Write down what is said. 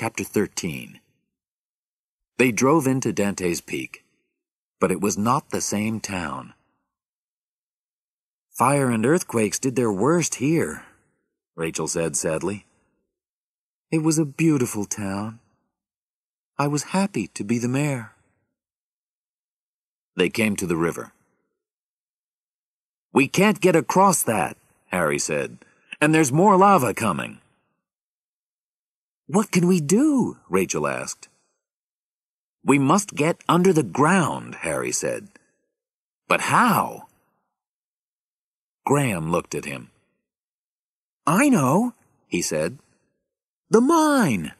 Chapter 13 They drove into Dante's Peak, but it was not the same town. Fire and earthquakes did their worst here, Rachel said sadly. It was a beautiful town. I was happy to be the mayor. They came to the river. We can't get across that, Harry said, and there's more lava coming. What can we do? Rachel asked. We must get under the ground, Harry said. But how? Graham looked at him. I know, he said. The mine!